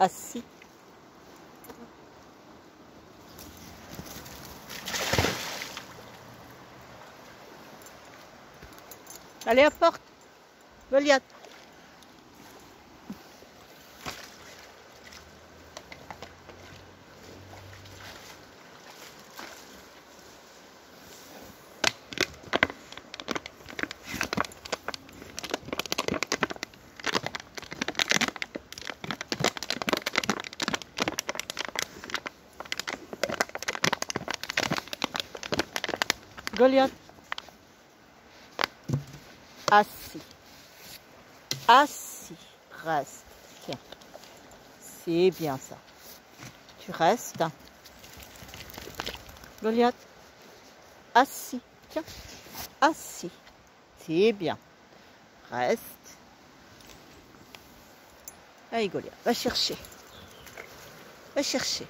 Assis. Allez, apporte. Goliath. Goliath. Assis. Assis. Reste. Tiens. C'est bien ça. Tu restes. Goliath. Assis. Tiens. Assis. C'est bien. Reste. Allez Goliath, va chercher. Va chercher.